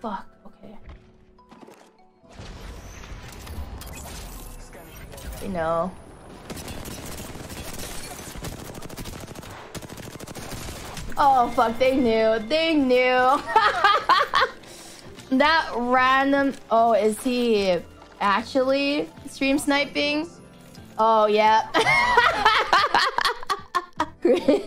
fuck. Okay. They know. Oh fuck, they knew. They knew. that random... Oh, is he actually stream sniping? Oh, yeah.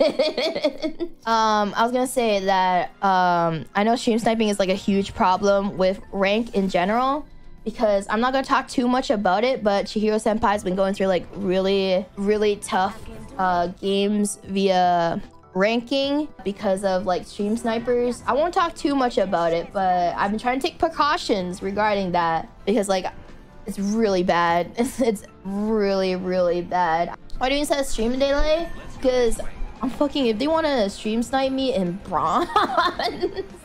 um, I was gonna say that um, I know stream sniping is like a huge problem with rank in general because I'm not gonna talk too much about it, but Chihiro Senpai has been going through like really, really tough uh, games via ranking because of like stream snipers. I won't talk too much about it, but I've been trying to take precautions regarding that because like it's really bad. It's, it's really, really bad. Why do you say stream delay? Because I'm fucking, if they want to stream snipe me in bronze,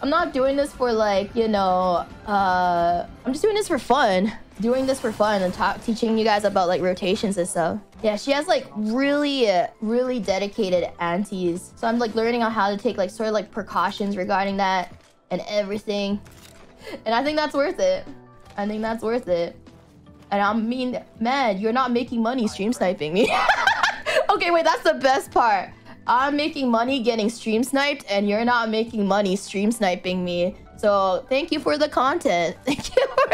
I'm not doing this for like, you know, uh, I'm just doing this for fun. Doing this for fun and talk, teaching you guys about like rotations and stuff. Yeah, she has like really, really dedicated antis. So I'm like learning on how to take like sort of like precautions regarding that and everything. And I think that's worth it. I think that's worth it. And I mean, man, you're not making money stream sniping me. okay, wait, that's the best part. I'm making money getting stream sniped and you're not making money stream sniping me. So thank you for the content. Thank you for